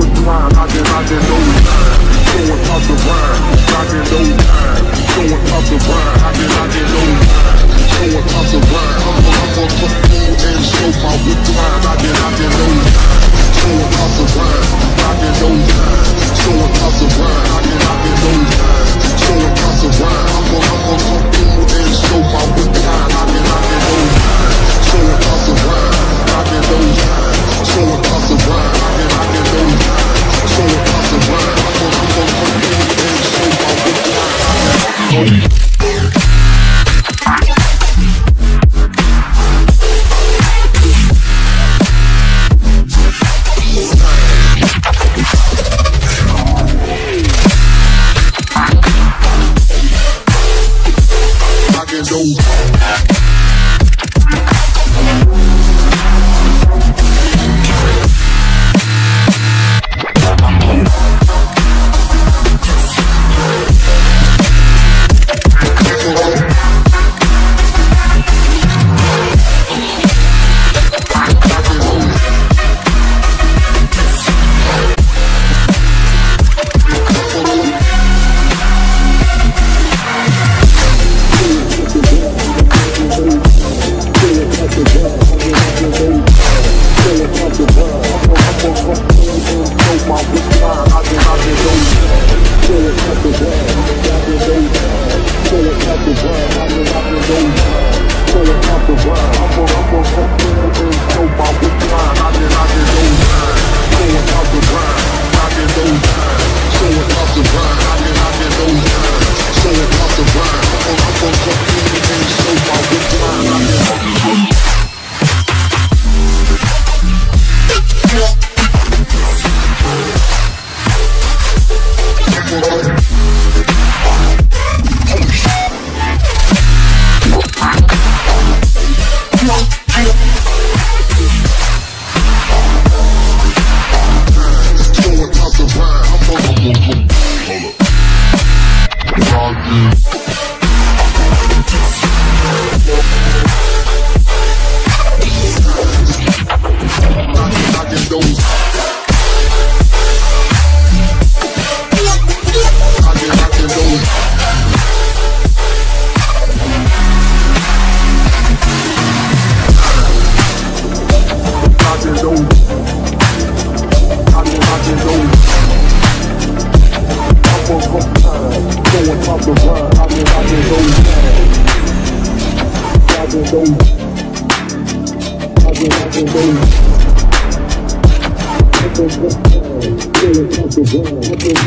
with crime, I did, I did no time. Showing up the rhyme, I did no time. Showing up the yo. for my. I can, I can go. Still Mm-hmm. Grind.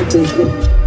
I've